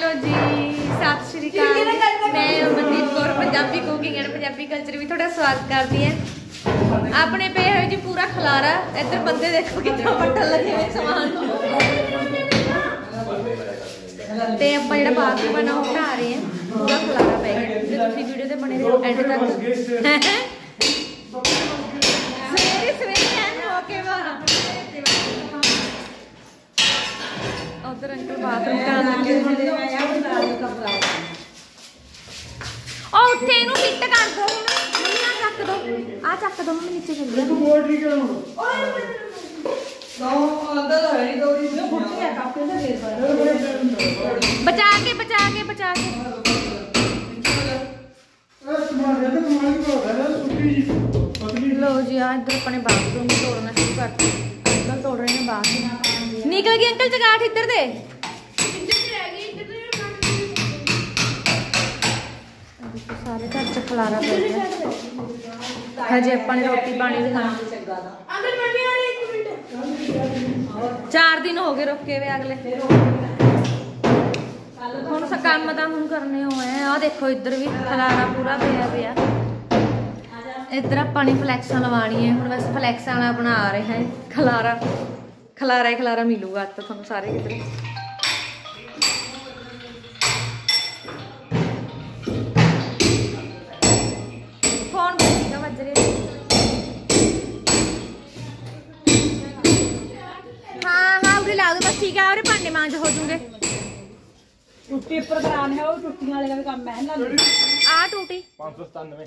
Hello ਜੀ ਸਤਿ ਸ਼੍ਰੀ ਅਕਾਲ। ਮੈਂ Amandeep Kaur Punjabi cooking and Punjabi culture ਵੀ ਤੁਹਾਡਾ ਸਵਾਗਤ ਕਰਦੀ ਹਾਂ। ਆਪਣੇ ਪਏ ਹੋਏ ਜੀ ਪੂਰਾ ਖਲਾਰਾ ਇੱਧਰ ਬੰਦੇ ਦੇਖੋ ਕਿੰਨਾ ਪੱਟਣ ਲੱਗੇ ਹੋਏ ਸਮਾਨ ਨੂੰ। ਤੇ ਆਪਾਂ ਜਿਹੜਾ ਬਾਕੀ ਬਣਾ ਉਹ ਬਣਾ ਰਹੇ ਹਾਂ। ਪੂਰਾ ਖਲਾਰਾ ਪੈ ਗਿਆ। ਜੇ ਤੁਸੀਂ ਵੀਡੀਓ ਤੇ ਬਣੇ ਰਹੋ ਐਂਡ ਤੱਕ ਸਵੇਰੇ ਸਵੇਰੇ ਐਨ ਹੋ ਕੇ ਬਾਹਰ ਉਧਰ ਅੰਕਲ ਬਾਥਰੂਮ ਕਰਨ ਲੱਗੇ ਹੋਏ ਨੇ ਉਹ ਉੱਥੇ ਇਹਨੂੰ ਫਿੱਟ ਕਰ ਦੋ ਹੁਣ। ਮੰਮੀ ਆ ਚੱਕ ਦੋ। ਆ ਚੱਕ ਦੋ ਮੰਮੀ ਨੀਚੇ ਚੱਲ ਗਿਆ ਬਚਾ ਕੇ ਬਚਾ ਕੇ ਬਚਾ ਕੇ। ਲੋ ਜੀ। ਆ ਇੱਧਰ ਆਪਣੇ ਬਾਥਰੂਮ ਤੋੜਨਾ ਸ਼ੁਰੂ ਕਰਤਾ। ਅੰਕਲ ਤੋੜ ਰਹੇ ਨੇ ਬਾਥਰੂਮ ਨਿਕਲ ਗਈ ਅੰਕਲ ਜਗਾਠ ਇੱਧਰ ਦੇ? ਸਾਰੇ ਘਰ ਚ ਖਲਾਰਾ ਪੈ ਗਿਆ। ਹਜੇ ਆਪਾਂ ਨੇ ਰੋਟੀ ਪਾਣੀ ਵੀ ਖਾਣਾ। ਚਾਰ ਦਿਨ ਹੋ ਗਏ ਰੁਕੇ ਵੇ ਅਗਲੇ। ਹੁਣ ਕੰਮ ਤਾਂ ਹੁਣ ਕਰਨੇ ਹੋਏ ਆ। ਦੇਖੋ ਇੱਧਰ ਵੀ ਖਲਾਰਾ ਪੂਰਾ ਪਿਆ ਪਿਆ। ਇੱਧਰ ਆਪਾਂ ਨੇ ਫਲੈਕਸਾਂ ਲਵਾਉਣੀਆਂ ਹੁਣ ਬਸ ਫਲੈਕਸਾਂ ਵਾਲਾ ਬਣਾ ਰਹੇ ਹਾਂ। ਖਲਾਰਾ। ਖਲਾਰਾ ਹੀ ਖਲਾਰਾ ਮਿਲੂਗਾ ਅੱਜ ਤਾਂ ਤੁਹਾਨੂੰ ਸਾਰੇ ਕਿਤੇ ਫੋਨ ਬੰਦਾ ਵੱਜ ਰਿਹਾ। ਹਾਂ ਹਾਂ ਉਰੇ ਲਾ ਦੋ ਬਸ ਠੀਕ ਹੈ ਉਰੇ ਭਾਂਡੇ ਮਾਂਜ ਹੋ ਜੂਗੇ। ਟੁੱਟੀ ਪ੍ਰੋਗਰਾਮ ਹੈ ਉਹ ਟੁੱਟੀਆਂ ਵਾਲੇ ਦਾ ਵੀ ਕੰਮ ਹੈ ਨਾ? ਆ ਟੂਟੀ। 597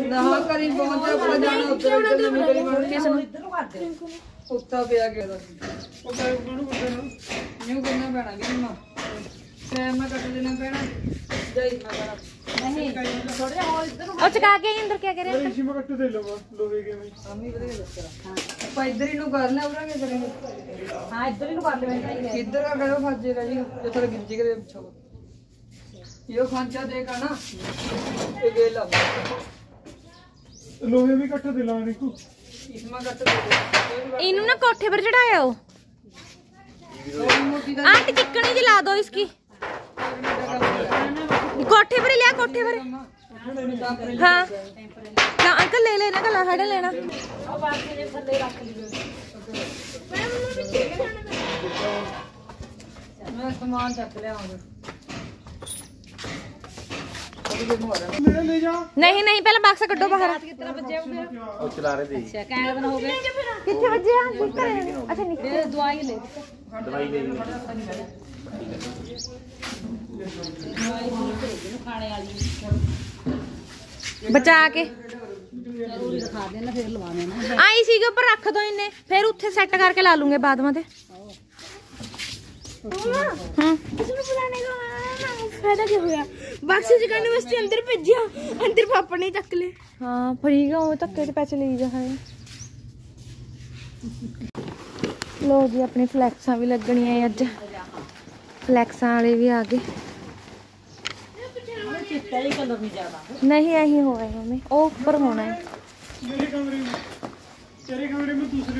ਨਾ ਕਰੀ ਪਹੁੰਚ ਆਪਾਂ ਜਾਣਾ ਉੱਧਰ ਉੱਧਰ ਨਵੀਂ ਗਲੀ ਬਣ ਕੇ ਸਾਨੂੰ ਇੱਧਰੋਂ ਕਰਦੇ ਉੱਤਾ ਪਿਆ ਗਿਆ ਦਾ। ਉਹ ਮੈਂ ਉਹਨੂੰ ਕਰਨਾ ਨਿਊ ਕਰਨਾ ਪੈਣਾ ਕਿ ਮਾ ਸੈ ਮੈਂ ਕੱਟ ਦੇਣਾ ਪੈਣਾ। ਜਾਈ ਮੈਂ ਕਰਾਂ ਨਹੀਂ ਥੋੜੇ ਹੋਰ ਇੱਧਰ ਉਹ ਚਕਾ ਕੇ ਇੰਦਰ ਕੀ ਕਰੇ ਇਹ ਸ਼ਿਮਾ ਕੱਟ ਦੇ ਲਵਾ ਲੋਹੇ ਕੇ ਮੈਂ ਆਮੀ ਵਧੀਆ ਲੱਗਦਾ। ਹਾਂ। ਆਪਾਂ ਇੱਧਰ ਹੀ ਨੂੰ ਕਰ ਲੈ ਉਹਨਾਂ ਕੇ ਕਰੇ ਹਾਂ ਇੱਧਰ ਹੀ ਨੂੰ ਕਰ ਲੈਵੇਂ ਇੱਧਰ ਆ ਗਏ ਫਾਜੇ ਦਾ ਜੀ ਜੇ ਥੋੜਾ ਗਿੰਜੀ ਕਰੇ ਪੁੱਛੋ। ਇਹ ਖਾਂਚਾ ਦੇ ਕਾ ਨਾ। ਇਹ ਗੇ ਲਾ। ਇਹਨੂੰ ਨਾ ਕੋਠੇ ਪਰ ਚੜਾਇਆ ਉਹ ਆਂਟ ਕਿੱਕਣੀ ਜੀ ਲਾ ਦੋ ਇਸਕੀ। ਕੋਠੇ ਪਰ ਲਿਆ ਕੋਠੇ ਪਰ ਹਾਂ। ਨਾ ਅੰਕਲ ਲੈ ਲੈਣਾ ਕਲਾ ਹੜ ਲੈਣਾ। ਮੈਂ ਸਮਾਨ ਚੱਕ ਲਿਆ ਹੁਣ। ਨਹੀਂ ਨਹੀਂ ਪਹਿਲਾਂ ਬਾਕਸ ਕੱਢੋ ਬਾਹਰ। ਬਚਾ ਕੇ। ਆਈ ਸੀਗੇ ਉੱਪਰ ਰੱਖ ਦੋ ਇਹਨੇ। ਫਿਰ ਉੱਥੇ ਸੈੱਟ ਕਰਕੇ ਲਾ ਲੂੰਗੇ ਬਾਦਵਾਂ ਤੇ ਹਾਂ। ਇਸ ਨੂੰ ਬੁਲਾਣੇ ਦਾ ਫਾਇਦਾ ਕੀ ਹੋਇਆ? फायदा क्या होया बक्से जगाने वास्ते अंदर भेजिया अंदर पापा ने चक ले ਹਾਂ ਫਰੀ ਗਾ ਉਹ ਧੱਕੇ ਤੇ ਪੈਸੇ ਲਈ ਜਾ ਹੈ ਲੋ ਜੀ ਆਪਣੀ ਫਲੈਕਸਾਂ ਵੀ ਲੱਗਣੀਆਂ ਏ ਅੱਜ ਫਲੈਕਸਾਂ ਵਾਲੇ ਵੀ ਆ ਗਏ ਚਿੱਟਾ ਹੀ ਕਲਰ ਨਹੀਂ ਜ਼ਿਆਦਾ ਨਹੀਂ ਇਹੀ ਹੋਇਆ ਮੰਮੀ ਉਹ ਉੱਪਰ ਹੋਣਾ ਹੈ मेरे कमरे में तेरे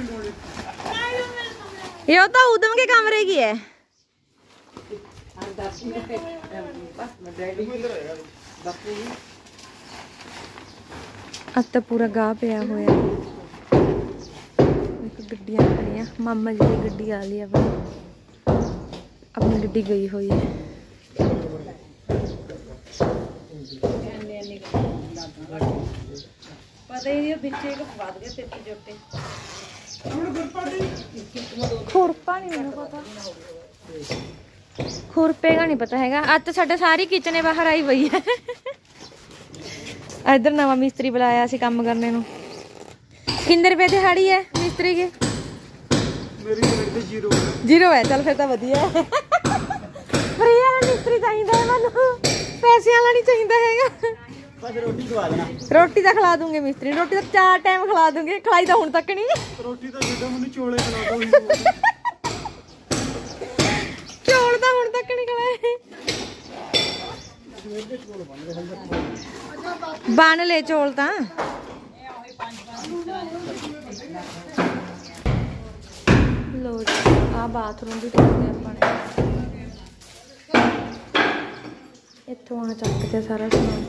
ਦਰਸ਼ਨ ਪੂਰਾ ਗਾਹ ਪਿਆ ਹੋਇਆ। ਇੱਕ ਗੱਡੀਆਂ ਖੜੀਆਂ ਮਾਮਾ ਜੀ ਦੀ ਗੱਡੀ ਆ ਲਈ ਆਪਣੀ ਆਪਣੀ ਗੱਡੀ ਗਈ ਹੋਈ ਹੈ। ਪਤਾ ਹੀ ਨਹੀਂ ਵਿੱਚੇ ਇੱਕ ਵੱਧ ਗਿਆ ਤਿੱਤ ਜੁੱਟੇ ਹੁਣ ਗੁਰਪਾਣੀ ਖੁਰਪਾ ਨਹੀਂ ਮੈਨੂੰ ਪਤਾ। ਖੁਰਪੇ ਦਾ ਨਹੀਂ ਪਤਾ ਹੈਗਾ। ਅੱਜ ਤਾਂ ਸਾਡੇ ਸਾਰੀ ਕਿਚਨੇ ਬਾਹਰ ਆਈ ਪਈ ਹੈ। ਇੱਧਰ ਨਵਾਂ ਮਿਸਤਰੀ ਬੁਲਾਇਆ ਸੀ ਕੰਮ ਕਰਨੇ ਨੂੰ। ਕਿੰਨੇ ਰੁਪਏ ਦਿਹਾੜੀ ਹੈ ਮਿਸਤਰੀ ਕੇ ਮੇਰੀ ਰੇਟ ਤੇ ਜ਼ੀਰੋ ਹੈ। ਜ਼ੀਰੋ ਹੈ ਚੱਲ ਫਿਰ ਤਾਂ ਵਧੀਆ। ਹੈ ਫਰੀ ਵਾਲਾ ਮਿਸਤਰੀ ਚਾਹੀਦਾ ਹੈ ਮੈਨੂੰ। ਪੈਸੇ ਵਾਲਾ ਨਹੀਂ ਚਾਹੀਦਾ ਹੈਗਾ। ਬਸ ਰੋਟੀ ਖਵਾ ਦੇਣਾ। ਰੋਟੀ ਤਾਂ ਖਿਲਾ ਦੂੰਗੇ ਮਿਸਤਰੀ ਰੋਟੀ ਤਾਂ ਚਾਰ ਟਾਈਮ ਖਿਲਾ ਦੂੰਗੇ ਖਿਲਾਈ ਤਾਂ ਹੁਣ ਤੱਕ ਨਹੀਂ। ਰੋਟੀ ਤਾਂ ਜਿੱਦਾਂ ਮੈਨੂੰ ਚੋਲੇ ਖਿਲਾ ਦੋ। ਹੀ ਚੌਲ ਤਾਂ ਹੁਣ ਤੱਕ ਨਹੀਂ ਬਣ ਲੈ ਚੌਲ ਤਾਂ। ਲੋ ਆ ਬਾਥਰੂਮ ਵੀ ਦੇਖਦੇ ਆਪਾਂ ਨੇ ਇੱਥੋਂ ਆ ਚੱਕ ਕੇ ਸਾਰਾ ਸਮਾਨ।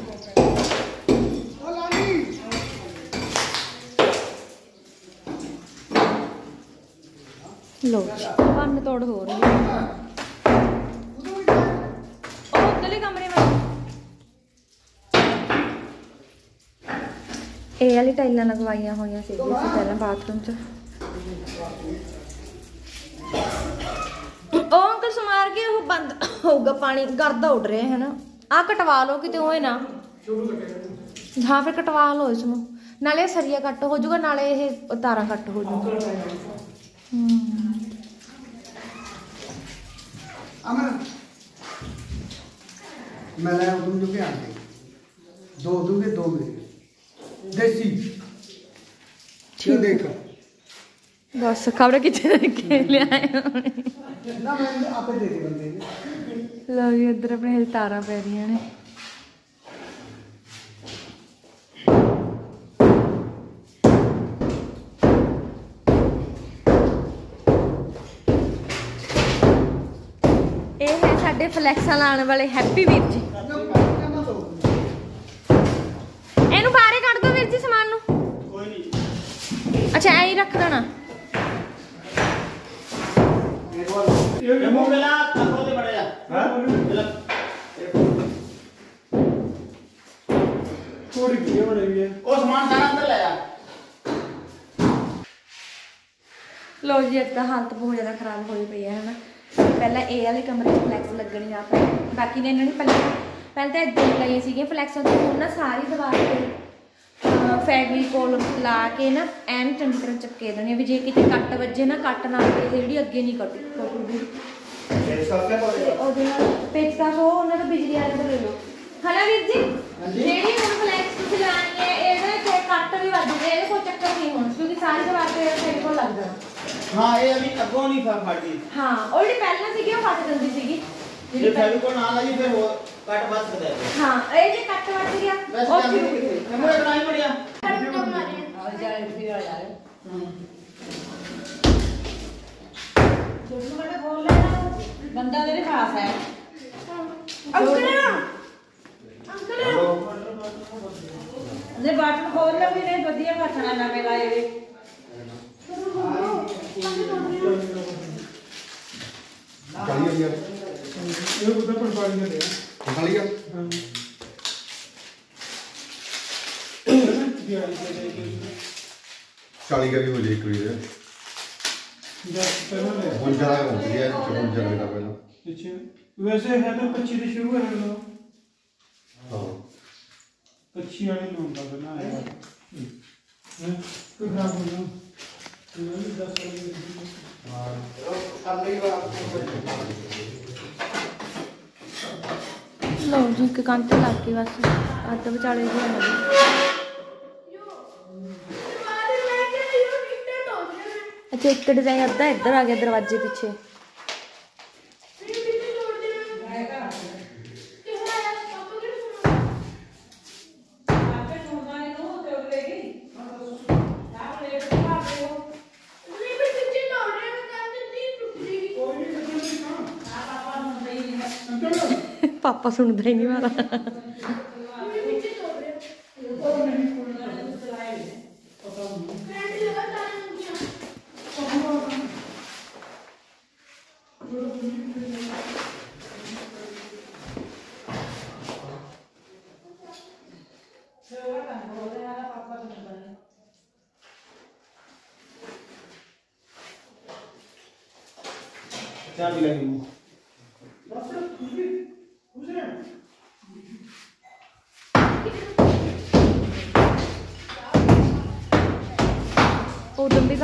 ਲੋ ਜੀ ਭੰਨ ਤੋੜ ਹੋ ਰਹੀ ਹੈ। ਉੱਤਲੇ ਕਮਰੇ ਵਿੱਚ। ਇਹ ਵਾਲੀ ਟਾਈਲਾਂ ਲਗਵਾਈਆਂ ਹੋਈਆਂ ਸੀ ਅਸੀਂ ਪਹਿਲਾਂ ਬਾਥਰੂਮ 'ਚ। ਉਹ ਅੰਕਲ ਸਮਾਰ ਕੇ ਉਹ ਬੰਦ ਹੋਊਗਾ ਪਾਣੀ ਗਰਦਾ ਉੱਡ ਰਿਹਾ ਹੈ ਨਾ। ਆ ਕਟਵਾ ਲਓ ਕਿਤੇ ਹੋਏ ਨਾ। ਹਾਂ ਫਿਰ ਕਟਵਾ ਲਓ ਇਸ ਨੂੰ ਨਾਲੇ ਸਰੀਆ ਕੱਟ ਹੋ ਜਾਊਗਾ ਨਾਲੇ ਇਹ ਤਾਰਾਂ ਕੱਟ ਹੋ ਜਾਊਗਾ ਹੂੰ ਅਮਰ ਮੈਂ ਲੈ ਉਦੋਂ ਜੋ ਕੇ ਆਂਦੇ ਦੋ ਦੂੰਗੇ ਦੋ ਮੇਰੇ ਦੇਸੀ। ਠੀਕ। ਦੇਖ। ਬਸ ਖਬਰ ਕਿੱਥੇ ਰੱਖੇ ਲਿਆਏ ਨਾ ਮੈਂ ਆਪੇ ਦੇ ਦੇ ਬੰਦੇ ਲਓ ਜੀ ਇੱਧਰ ਆਪਣੇ ਤਾਰਾਂ ਪੈ ਰਹੀਆਂ ਨੇ। ਸਾਡੇ ਫਲੈਕਸਾਂ ਲਾਉਣ ਵਾਲੇ ਹੈਪੀ ਵੀਰ ਜੀ। ਇਹਨੂੰ ਬਾਹਰੇ ਕੱਢ ਦੋ ਵੀਰ ਜੀ ਸਮਾਨ ਨੂੰ। ਕੋਈ ਨਹੀਂ ਅੱਛਾ, ਐਂ ਹੀ ਰੱਖ ਦੇਣਾ। ਇਹ ਮੋਬਿਲਾ ਥੱਕੋ ਤੇ ਬੜਿਆ ਹਾਂ ਥੋੜੀ ਕੀ ਬਣੇ ਵੀ ਹੈ ਉਹ ਸਮਾਨ ਸਾਰਾ ਅੰਦਰ ਲੈ ਆ ਲੋ ਜੀ, ਅੱਜ ਤਾਂ ਹਾਲਤ ਬਹੁਤ ਜ਼ਿਆਦਾ ਖਰਾਬ ਹੋਈ ਪਈ ਹੈ, ਹਨਾ। ਪਹਿਲਾਂ ਇਹ ਵਾਲੇ ਕਮਰੇ 'ਚ ਫਲੈਕਸ ਲੱਗਣੀ ਆ ਬਾਕੀ ਨੇ ਇਹਨਾਂ ਨੇ ਪਹਿਲਾਂ ਪਹਿਲਾਂ ਤਾਂ ਇੱਦਾਂ ਹੀ ਲਾਈਆਂ ਸੀਗੀਆਂ ਫਲੈਕਸਾਂ ਤੇ ਹੁਣ ਨਾ ਸਾਰੀ ਦੀਵਾਰ ਤੇ ਫੈਗਰੀ ਕੋਲ ਲਾ ਕੇ ਨਾ ਐਨ ਚੰਗੀ ਤਰ੍ਹਾਂ ਚੱਕੇ ਦੇਣੇ ਵੀ ਜੇ ਕਿਤੇ ਕੱਟ ਵੱਜੇ ਨਾ ਕੱਟ ਨਾ ਲੱਗੇ ਜਿਹੜੀ ਅੱਗੇ ਨਹੀਂ ਕੱਟੂ ਕੱਟੂਗੀ। ਉਹਦੇ ਨਾਲ ਪੇਚਕਸ ਉਹ ਉਹਨਾਂ ਦਾ ਬਿਜਲੀ ਵਾਲੇ ਤੋਂ ਲੈ ਲਓ। ਹਨਾ ਵੀਰ ਜੀ? ਜਿਹੜੀ ਹੁਣ ਫਲੈਕਸ ਤੁਸੀਂ ਲਾਣੀ ਹੈ ਇਹਦੇ ਤੇ ਕੱਟ ਵੀ ਵੱਜ ਜੇ ਇਹਦੇ ਕੋਈ ਚੱਕਰ ਨਹੀਂ ਹੁਣ ਕਿਉਂਕਿ ਸਾਰੀ ਦੀਵਾਰ ਤੇ ਸਾਡੇ ਕੋਲ ਲੱਗ ਜਾਣਾ। ਹਾਂ ਇਹ ਅਭੀ ਅੱਗੋਂ ਨਹੀਂ ਫੜ ਫੜਦੀ। ਹਾਂ ਉਹ ਜਿਹੜੀ ਪਹਿਲਾਂ ਸੀਗੀ ਉਹ ਫਟ ਜਾਂਦੀ ਸੀਗੀ। ਜੇ ਫੈਵਿਕੋਲ ਨਾ ਲਾਈ ਫਿਰ ਹੋਰ ਕੱਟ ਵੱਧ ਸਕਦਾ ਹੈ। ਹਾਂ ਇਹ ਜੇ ਕੱਟ ਵੱਜ ਗਿਆ ਉਹ ਜਾਂਦੀ ਫਿਰ- ਕਿੱਥੇ ਮੈਨੂੰ ਇਹ ਨਹੀਂ ਪੜਿਆ ਬੰਦਾ ਤੇਰੇ ਪਾਸ ਹੈ। ਅੰਕਲ! ਜੇ ਬਾਟਨ ਖੋਲ ਲੈ ਵੀ ਨੇ ਵਧੀਆ ਘਟਣਾ ਨਵੇਂ ਲਾਏ ਵੇ ਕਾਲੀ ਆ ਇਹ ਉਹਦਾ ਪਰ ਪਾਣੀ ਦੇ ਦੇ ਕਾਲੀ ਆ ਚਾਲੀ ਕਰੀ ਹੋ ਜੇ ਇੱਕ ਵੀ ਹੁਣ ਜਰਾ ਹੁੰਦੀ ਹੈ ਹੁਣ ਜਰਾ ਦਾ ਪਹਿਲਾਂ। ਅੱਛਾ। ਵੈਸੇ ਹੈ ਤਾਂ 25 ਦੇ ਸ਼ੁਰੂ ਹੈ ਲੋ ਹਾਂ। 25 ਵਾਲੀ ਨੂੰ ਹੁੰਦਾ ਆਇਆ ਹੈ। ਹੋ। ਗਿਆ ਇਹ ਲਓ ਜੀ, ਇੱਕ ਕੰਧ ਤੇ ਲੱਗ ਗਈ ਬਸ ਅੱਧ ਵਿਚਾਲੇ ਜੀ ਆ ਅੱਛਾ, ਇੱਕ ਡਿਜ਼ਾਈਨ ਅੱਧਾ ਇੱਧਰ ਆ ਗਿਆ ਦਰਵਾਜ਼ੇ ਪਿੱਛੇ। ਪਾਪਾ ਸੁਣਦਾ ਹੀ ਨਹੀਂ ਮਾਰਾ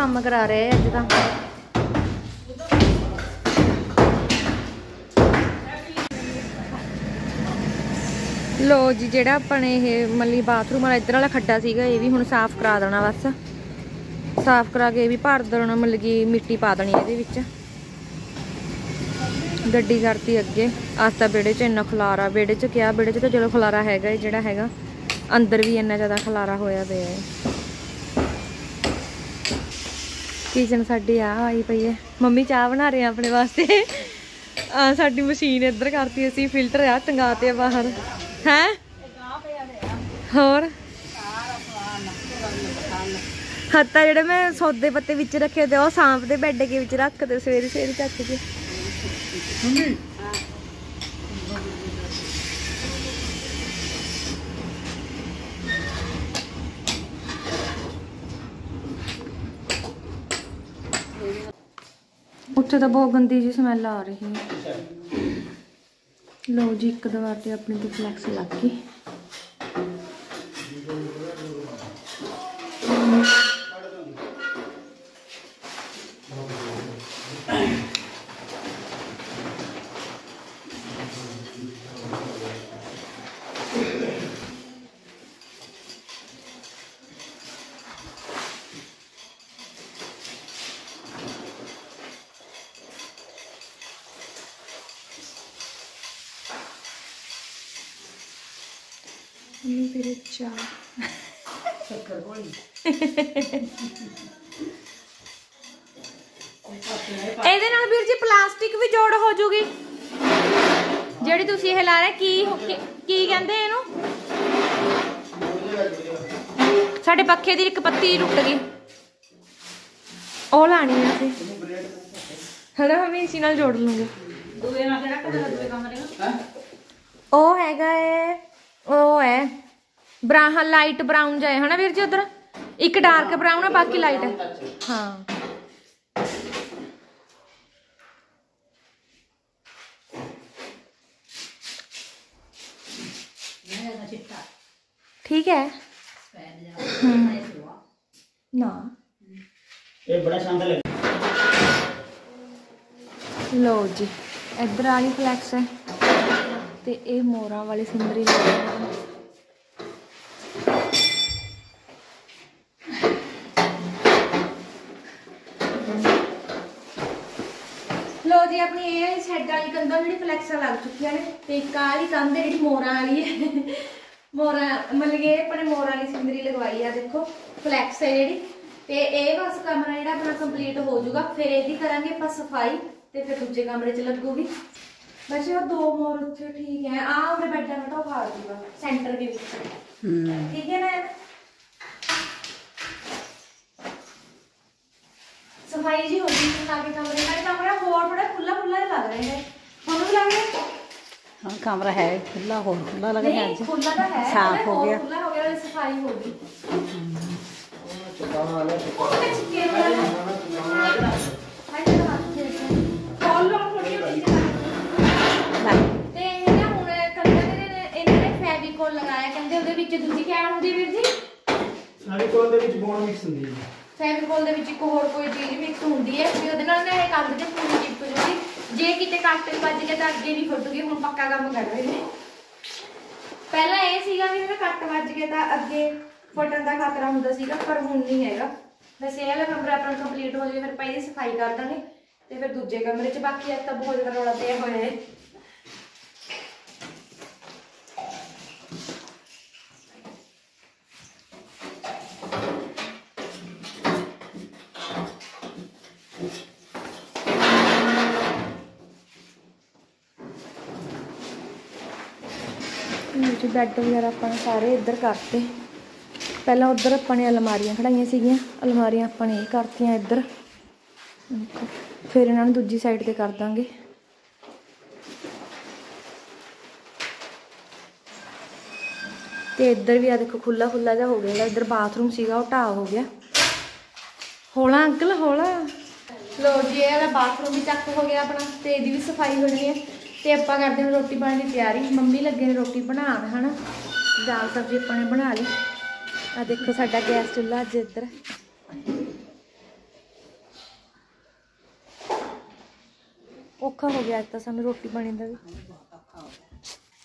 ਕੰਮ ਕਰਾ ਰਹੇ ਅੱਜ ਤਾਂ। ਲੋ ਜੀ, ਜਿਹੜਾ ਆਪਣੇ ਇਹ ਮੱਲੀ ਬਾਥਰੂਮ ਵਾਲਾ ਇੱਧਰ ਵਾਲਾ ਖੱਡਾ ਸੀਗਾ, ਇਹ ਵੀ ਹੁਣ ਸਾਫ਼ ਕਰਾ ਦੇਣਾ ਬਸ। ਸਾਫ਼ ਕਰਾ ਕੇ ਇਹ ਵੀ ਭਰ ਦੇਣਾ, ਮਤਲਬ ਕਿ ਮਿੱਟੀ ਪਾ ਦੇਣੀ ਇਹਦੇ ਵਿੱਚ। ਗੱਡੀ ਕਰਤੀ ਅੱਗੇ। ਆਸਤਾ ਵਿਹੜੇ 'ਚ ਇੰਨਾ ਖਲਾਰਾ, ਵਿਹੜੇ 'ਚ ਕਿਹਾ, ਵਿਹੜੇ 'ਚ ਤਾਂ ਚਲੋ ਖਲਾਰਾ ਹੈਗਾ ਜਿਹੜਾ ਹੈਗਾ। ਅੰਦਰ ਵੀ ਇੰਨਾ ਜ਼ਿਆਦਾ ਖਲਾਰਾ ਹੋਇਆ ਪਿਆ ਹੈ। ਕਿਚਨ ਸਾਡੀ ਆ, ਆਈ ਪਈ ਹੈ। ਮੰਮੀ ਚਾਹ ਬਣਾ ਰਹੇ ਆ ਆਪਣੇ ਵਾਸਤੇ। ਆ, ਸਾਡੀ ਮਸ਼ੀਨ ਇੱਧਰ ਕਰਤੀ ਅਸੀਂ ਫਿਲਟਰ ਆ ਟੰਗਾਤੇ ਆ ਬਾਹਰ। ਹੈ? ਹੋਰ? ਹੱਤਾ ਜਿਹੜੇ ਮੈਂ ਸੌਦੇ ਪੱਤੇ ਵਿੱਚ ਰੱਖੇ ਤੇ ਉਹ ਸਾਂਪ ਦੇ ਬੈੱਡ ਕੇ ਵਿੱਚ ਰੱਖਦੇ ਸਵੇਰੇ ਸਵੇਰੇ ਚੱਕ ਕੇ। ਉੱਥੇ ਤਾਂ ਬਹੁਤ ਗੰਦੀ ਜੀ ਸਮੈਲ ਆ ਰਹੀ ਹੈ। ਲੋ ਜੀ, ਇੱਕ ਦੀਵਾਰ ਤੇ ਆਪਣੀ ਤੇ ਫਲੈਕਸ ਲੱਗ ਗਈ ਮੰਮੀ ਫਿਰ ਚਾਹ ਇਹਦੇ ਨਾਲ ਵੀਰ ਜੀ ਪਲਾਸਟਿਕ ਵੀ ਜੋੜ ਹੋ ਜੂਗੀ। ਜਿਹੜੀ ਤੁਸੀਂ ਇਹ ਲਾ ਰਹੇ ਕੀ ਕੀ- ਕਹਿੰਦੇ ਇਹਨੂੰ? ਸਾਡੇ ਪੱਖੇ ਦੀ ਇੱਕ ਪੱਤੀ ਟੁੱਟ ਗਈ। ਉਹ ਲਾਣੀ ਆ ਅਸੀਂ। ਹਣਾ ਹਮੇ ਇਸੀ ਨਾਲ ਜੋੜ ਲੂੰਗੇ। ਦੂਏ ਨਾਲ ਕਿਹੜਾ ਕਮਰਾ ਦੂਏ ਕਮਰੇ ਨੂੰ ਉਹ ਹੈਗਾ ਏ ਉਹ ਹੈ। ਬਰਾਹਾ ਲਾਈਟ ਬਰਾਊਨ ਹੈ। ਹਨਾ ਵੀਰ ਜੀ ਉਧਰ? ਇੱਕ ਡਾਰਕ ਬਰਾਊਨ ਹੈ ਬਾਕੀ ਲਾਈਟ। ਹੈ। ਹਾਂ ਠੀਕ ਹੈ। ਨਾ। ਇਹ ਬੜਾ ਸ਼ਾਨਦਾਰ ਲੱਗ ਲਓ ਜੀ ਇੱਧਰ ਵਾਲੀ ਫਲੈਕਸ ਹੈ ਤੇ ਇਹ ਮੋਰਾਂ ਵਾਲੀ ਸਿੰਦਰੀ। ਲੱਗੀ ਹੈ ਲੋ ਜੀ ਆਪਣੀ ਇਹ ਸੈੱਡ ਵਾਲੀ ਕੰਧਾਂ ਜਿਹੜੀ ਫਲੈਕਸਾਂ ਲੱਗ ਚੁੱਕੀਆਂ ਨੇ ਤੇ ਇੱਕ ਆਹ ਵਾਲੀ ਕੰਧ ਹੈ ਜਿਹੜੀ ਮੋਰਾਂ ਵਾਲੀ ਹੈ। ਮੋਰਾਂ ਮਤਲਬ ਕਿ ਇਹ ਆਪਣੇ ਮੋਰਾਂ ਵਾਲੀ ਸਿੰਦਰੀ ਲਗਵਾਈ ਆ ਦੇਖੋ ਫਲੈਕਸ ਹੈ ਜਿਹੜੀ। ਤੇ ਇਹ ਬਸ ਕਮਰਾ ਜਿਹੜਾ ਆਪਣਾ ਕੰਪਲੀਟ ਹੋ ਜਾਊਗਾ ਫਿਰ ਇਹਦੀ ਕਰਾਂਗੇ ਆਪਾਂ ਸਫ਼ਾਈ ਤੇ ਫਿਰ ਦੂਜੇ ਕਮਰੇ 'ਚ ਲੱਗੂਗੀ। ਵੈਸੇ ਉਹ ਦੋ ਮੋਰ ਉੱਥੇ ਠੀਕ ਹੈ ਆ ਉਹਦੇ ਬੈੱਡਾਂ ਨੂੰ ਤਾਂ ਉਖਾੜ ਦੂਗਾ ਸੈਂਟਰ ਦੇ ਵਿੱਚ। ਠੀਕ ਹੈ ਨਾ ਇਹ? ਸਫ਼ਾਈ ਜੀ ਹੋ ਗਈ ਨਾ ਕਿ ਕਮਰੇ ਦਾ ਕਮਰਾ ਹੋਰ ਥੋੜਾ ਖੁੱਲਾ ਖੁੱਲਾ ਜਿਹਾ ਲੱਗ ਰਿਹਾ ਹੈ। ਤੁਹਾਨੂੰ ਵੀ ਲੱਗ ਰਿਹਾ ਹੈ? ਹਾਂ ਕਮਰਾ ਹੈ ਖੁੱਲਾ ਹੋਰ ਖੁੱਲਾ ਲੱਗ ਰਿਹਾ ਅੱਜ ਖੁੱਲਾ ਤਾਂ ਹੈ ਸਾਫ਼ ਹੋ ਗਿਆ। ਖੁੱਲਾ ਹੋ ਗਿਆ ਉਹਦੀ ਸਫ਼ਾਈ ਹੋ ਗਈ। ਤੇ ਤੇ ਤੇ ਲਗਾਇਆ ਕਹਿੰਦੇ ਉਹਦੇ ਵਿੱਚ ਦੂਜੀ ਕਿਆ ਹੁੰਦੀ ਵੀਰ ਜੀ। ਸਾਡੇ ਕੋਲ ਦੇ ਵਿੱਚ ਬੋਨ ਮਿਕਸ ਹੁੰਦੀ ਹੈ। ਫੈਵੀਕੋਲ ਦੇ ਵਿੱਚ ਇੱਕ ਹੋਰ ਕੋਈ ਚੀਜ਼ ਮਿਕਸ ਹੁੰਦੀ ਹੈ, ਵੀ ਉਹਦੇ ਨਾਲ ਨਾ ਇਹ ਕੰਧ ਤੇ ਪੂਰੀ ਚਿਪਕ ਜੂਗੀ। ਜੇ ਕਿਤੇ ਕੱਟ ਵੱਜ ਗਿਆ ਤਾਂ ਅੱਗੇ ਨਹੀਂ ਫੁੱਟੂਗੀ ਹੁਣ ਪੱਕਾ ਕੰਮ ਕਰ ਰਹੇ ਪਹਿਲਾਂ ਇਹ ਸੀਗਾ ਵੀ ਇਹਦਾ ਕੱਟ ਵੱਜ ਗਿਆ ਤਾਂ ਅੱਗੇ ਫਟਣ ਦਾ ਖਤਰਾ ਹੁੰਦਾ ਸੀਗਾ, ਪਰ ਹੁਣ ਨਹੀਂ ਹੈਗਾ। ਵੈਸੇ ਇਹ ਵਾਲਾ ਕਮਰਾ ਆਪਣਾ ਕੰਪਲੀਟ ਹੋ ਜਾਏ ਫਿਰ ਪਹਿਲੇ ਸਫ਼ਾਈ ਕਰ ਦਾਂਗੇ, ਤੇ ਫਿਰ ਦੂਜੇ ਕਮਰੇ 'ਚ ਬਾਕੀ ਅੱਜ ਤਾਂ ਬਹੁਤ ਜ਼ਿਆਦਾ ਰੌਲਾ ਪਿਆ ਹੋਇਆ ਹੈ ਨੀਚੇ ਬੈੱਡ ਵਗੈਰਾ ਆਪਾਂ ਨੇ ਸਾਰੇ ਇੱਧਰ ਕਰਤੇ। ਪਹਿਲਾਂ ਉੱਧਰ ਆਪਾਂ ਨੇ ਅਲਮਾਰੀਆਂ ਖੜਾਈਆਂ ਸੀਗੀਆਂ। ਅਲਮਾਰੀਆਂ ਆਪਾਂ ਨੇ ਇਹ ਕਰਤੀਆਂ ਇੱਧਰ। ਫਿਰ ਇਹਨਾਂ ਨੂੰ ਦੂਜੀ ਸਾਈਡ ਤੇ ਕਰ ਦਾਂਗੇ। ਤੇ ਇੱਧਰ ਵੀ ਆ ਦੇਖੋ ਖੁੱਲਾ ਖੁੱਲਾ ਜਿਹਾ ਹੋ ਗਿਆ। ਜਿਹੜਾ ਇੱਧਰ ਬਾਥਰੂਮ ਸੀਗਾ ਉਹ ਢਾਹ ਹੋ ਗਿਆ। ਹੌਲਾ ਅੰਕਲ ਹੌਲਾ। ਲੋ ਜੀ, ਇਹ ਵਾਲਾ ਬਾਥਰੂਮ ਵੀ ਚੱਕ ਹੋ ਗਿਆ ਆਪਣਾ ਤੇ ਇਹਦੀ ਵੀ ਸਫ਼ਾਈ ਹੋਣੀ ਹੈ। तो आप करते हैं रोटी पाने की तैयारी मम्मी लगे रोटी बना है ना दाल सब्ज़ी अपने बना ली आ देखो साडा गैस चूल्हा अज इधर औखा हो गया तो सू रोटी पाने का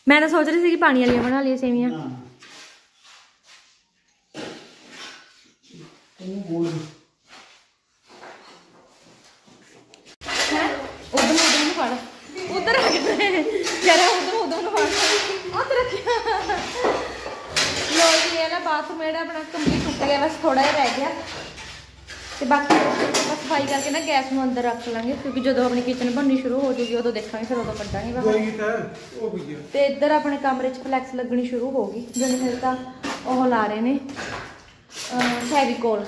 मैं तो सोच रही थी कि पानी वाली बना लिया सेविया ਬਾਕੀ ਆਪਾਂ ਸਫ਼ਾਈ ਕਰਕੇ ਨਾ ਗੈਸ ਨੂੰ ਅੰਦਰ ਰੱਖ ਲਾਂਗੇ ਕਿਉਂਕਿ ਜਦੋਂ ਆਪਣੀ ਕਿਚਨ ਬਣਨੀ ਸ਼ੁਰੂ ਹੋ ਜੂਗੀ ਉਦੋਂ ਦੇਖਾਂਗੇ ਫਿਰ ਉਦੋਂ ਕੱਢਾਂਗੇ ਬਾਹਰ ਤਾਂ ਉਹ ਵੀ ਗਿਆ ਤੇ ਇੱਧਰ ਆਪਣੇ ਕਮਰੇ 'ਚ ਫਲੈਕਸ ਲੱਗਣੀ ਸ਼ੁਰੂ ਹੋ ਗਈ ਜਿਵੇਂ ਫਿਰ ਤਾਂ ਉਹ ਲਾ ਰਹੇ ਨੇ ਫੈਵੀਕੋਲ।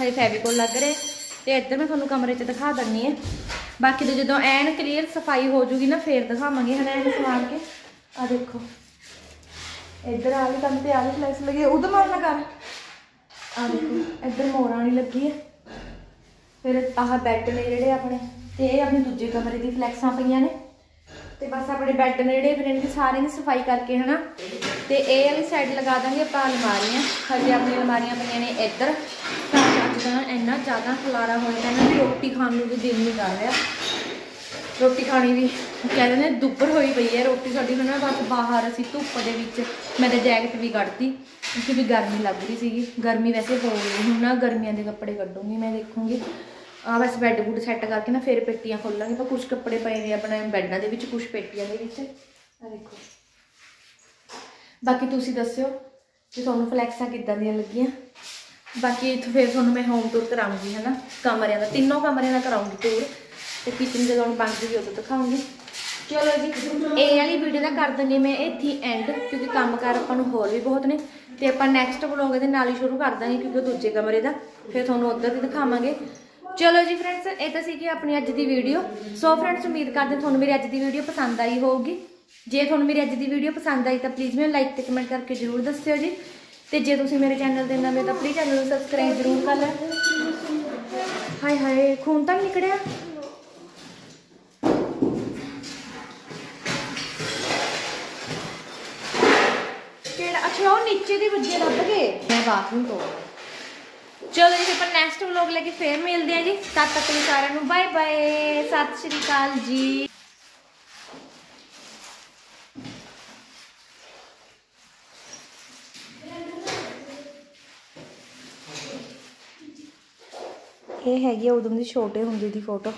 ਹਜੇ ਫੈਵੀਕੋਲ ਲੱਗ ਰਹੇ ਤੇ ਇੱਧਰ ਮੈਂ ਤੁਹਾਨੂੰ ਕਮਰੇ 'ਚ ਦਿਖਾ ਦਿੰਨੀ ਹੈ। ਬਾਕੀ ਤੇ ਜਦੋਂ ਐਨ ਕਲੀਅਰ ਸਫ਼ਾਈ ਹੋ ਜੂਗੀ ਨਾ ਫੇਰ ਦਿਖਾਵਾਂਗੇ ਹਨਾ ਐਨ ਸਵਾਰ ਕੇ। ਆ ਦੇਖੋ। ਇੱਧਰ ਆ ਵੀ ਕੰਮ ਤੇ ਆ ਵੀ ਫਲੈਕਸ ਲੱਗੀ ਉਧਰ ਮਾਰਨਾ ਕਰ। ਆ ਦੇਖੋ ਇੱਧਰ ਮੋਰਾਂ ਵਾਲੀ ਲੱਗੀ ਹੈ। ਫਿਰ ਆਹ ਬੈੱਡ ਨੇ ਜਿਹੜੇ ਆਪਣੇ, ਤੇ ਇਹ ਆਪਣੇ ਦੂਜੇ ਕਮਰੇ ਦੀ ਫਲੈਕਸਾਂ ਪਈਆਂ ਨੇ। ਤੇ ਬਸ ਆਪਣੇ ਬੈੱਡ ਨੇ ਜਿਹੜੇ, ਫਿਰ ਇਹਨਾਂ ਦੀ ਸਾਰੀ ਦੀ ਸਫ਼ਾਈ ਕਰਕੇ ਹਨਾ। ਤੇ ਇਹ ਵਾਲੀ ਸਾਈਡ ਲਗਾ ਦਾਂਗੇ, ਆਪਾਂ ਅਲਮਾਰੀਆਂ। ਹਜੇ ਆਪਣੀਆਂ ਅਲਮਾਰੀਆਂ ਪਈਆਂ ਨੇ ਇੱਧਰ। ਤਾਂ ਅੱਜ ਤਾਂ ਇੰਨਾ ਜ਼ਿਆਦਾ ਖਲਾਰਾ ਹੋਇਆ ਤਾਂ ਨਾ ਵੀ ਰੋਟੀ ਖਾਣ ਨੂੰ ਵੀ ਦਿਲ ਨਹੀਂ ਕਰ ਰਿਹਾ। ਰੋਟੀ ਖਾਣੀ ਵੀ ਕਹਿੰਦੇ ਨੇ ਦੁੱਪਰ ਹੋਈ ਪਈ ਹੈ ਰੋਟੀ ਸਾਡੀ ਨਾ ਬਸ ਬਾਹਰ ਅਸੀਂ ਧੁੱਪ ਦੇ ਵਿੱਚ ਮੈਂ ਤਾਂ ਜੈਕਟ ਵੀ ਕੱਢਤੀ ਕਿਉਂਕਿ ਵੀ ਗਰਮੀ ਲੱਗ ਰਹੀ ਸੀਗੀ। ਗਰਮੀ ਵੈਸੇ ਹੋ ਗਈ, ਹੁਣ ਨਾ ਗਰਮੀਆਂ ਦੇ ਕੱਪੜੇ ਕੱਢੂੰਗੀ ਮੈਂ, ਦੇਖੂੰਗੀ। ਆ ਬਸ ਬੈੱਡ ਬੁੱਡ ਸੈੱਟ ਕਰਕੇ ਨਾ ਫਿਰ ਪੇਟੀਆਂ ਖੋਲਾਂਗੇ ਪਰ ਕੁਝ ਕੱਪੜੇ ਪਏ ਨੇ ਆਪਣੇ ਬੈੱਡਾਂ ਦੇ ਵਿੱਚ ਕੁਝ ਪੇਟੀਆਂ ਦੇ ਵਿੱਚ। ਆ ਦੇਖੋ। ਬਾਕੀ ਤੁਸੀਂ ਦੱਸਿਓ ਕਿ ਤੁਹਾਨੂੰ ਫਲੈਕਸਾਂ ਕਿੱਦਾਂ ਦੀਆਂ ਲੱਗੀਆਂ? ਬਾਕੀ ਇੱਥੇ ਫਿਰ ਤੁਹਾਨੂੰ ਮੈਂ ਹੋਮ ਟੂਰ ਕਰਾਉਂਗੀ, ਹਨਾ? ਕਮਰਿਆਂ ਦਾ, ਤਿੰਨੋਂ ਕਮਰਿਆਂ ਦਾ ਕਰਾਉਂਗੀ ਟੂਰ ਤੇ ਕਿਚਨ ਜਦੋਂ ਹੁਣ ਬਣ ਜੂਗੀ ਉਦੋਂ ਦਿਖਾਉਂਗੀ। ਚਲੋ ਜੀ, ਇਹ ਵਾਲੀ ਵੀਡੀਓ ਦਾ ਕਰ ਦਿੰਦੀ ਮੈਂ ਇੱਥੇ ਐਂਡ ਕਿਉਂਕਿ ਕੰਮਕਾਰ ਆਪਾਂ ਨੂੰ ਹੋਰ ਵੀ ਬਹੁਤ ਨੇ। ਤੇ ਆਪਾਂ ਨੈਕਸਟ ਵਲੌਗ ਇਹਦੇ ਨਾਲ ਹੀ ਸ਼ੁਰੂ ਕਰ ਦਾਂਗੇ, ਕਿਉਂਕਿ ਉਹ ਦੂਜੇ ਕਮਰੇ ਦਾ। ਫਿਰ ਤੁਹਾਨੂੰ ਉੱਧਰ ਦੀ ਦਿਖਾਵਾਂਗੇ। ਚਲੋ ਜੀ ਫਰੈਂਡਸ ਇਹ ਤਾਂ ਸੀਗੀ ਆਪਣੀ ਅੱਜ ਦੀ ਵੀਡੀਓ ਸੋ ਫਰੈਂਡਸ ਉਮੀਦ ਕਰਦੇ ਤੁਹਾਨੂੰ ਮੇਰੀ ਅੱਜ ਦੀ ਵੀਡੀਓ ਪਸੰਦ ਆਈ ਹੋਊਗੀ। ਜੇ ਤੁਹਾਨੂੰ ਮੇਰੀ ਅੱਜ ਦੀ ਵੀਡੀਓ ਪਸੰਦ ਆਈ ਤਾਂ ਪਲੀਜ਼ ਮੈਨੂੰ ਲਾਈਕ ਤੇ ਕਮੈਂਟ ਕਰਕੇ ਜਰੂਰ ਦੱਸਿਓ ਜੀ। ਤੇ ਜੇ ਤੁਸੀਂ ਮੇਰੇ ਚੈਨਲ ਦੇ ਨਵੇਂ ਤਾਂ ਪਲੀਜ਼ ਚੈਨਲ ਨੂੰ ਸਬਸਕ੍ਰਾਈਬ ਜਰੂਰ ਕਰ ਲੈ ਹਾਏ ਹਾਏ, ਖੂਨ ਤਾਂ ਨੀ ਨਿਕੜਿਆ ਕਿਹੜਾ ਅੱਛਾ ਉਹ ਵੱਜੇ ਲੱਭ ਗਏ ਮੈਂ ਬਾਥਰੂਮ ਤੋਂ ਚਲੋ ਜੀ, ਆਪਾਂ ਨੈਕਸਟ ਵਲੌਗ ਲੈ ਕੇ ਫੇਰ ਮਿਲਦੇ ਹਾਂ ਜੀ। ਤਦ ਤੱਕ ਲਈ ਸਾਰਿਆਂ ਨੂੰ ਬਾਏ ਬਾਏ ਸਤਿ ਸ਼੍ਰੀ ਅਕਾਲ ਜੀ। ਇਹ ਹੈਗੀ ਆ ਉਦੋਂ ਦੀ ਛੋਟੇ ਹੁੰਦੇ ਦੀ ਫੋਟੋ